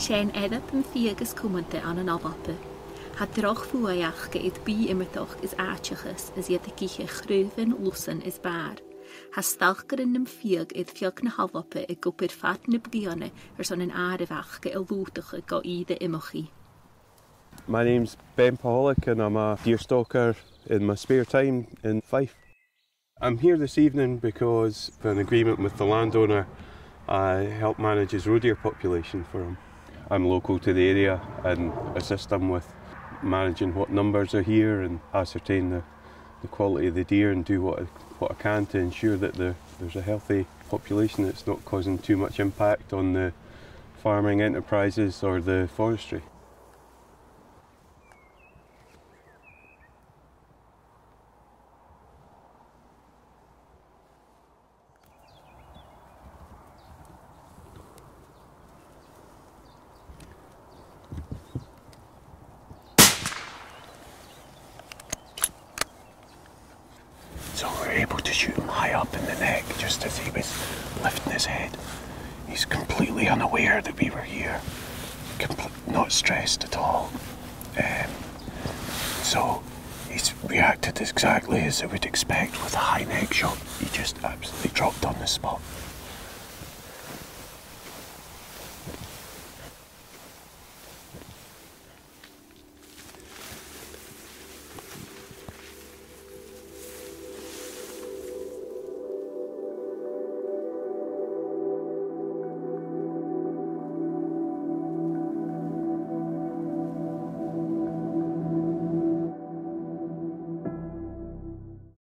Sien edap an droch immertoch is iad is na na bgione er son go. My name's Ben Paholic and I'm a deer stalker in my spare time in Fife. I'm here this evening because of an agreement with the landowner I help manage his roe deer population for him. I'm local to the area and assist them with managing what numbers are here and ascertain the, the quality of the deer and do what I, what I can to ensure that the, there's a healthy population that's not causing too much impact on the farming enterprises or the forestry. Were able to shoot him high up in the neck just as he was lifting his head. He's completely unaware that we were here, not stressed at all. Um, so he's reacted exactly as I would expect with a high neck shot. He just absolutely dropped on the spot.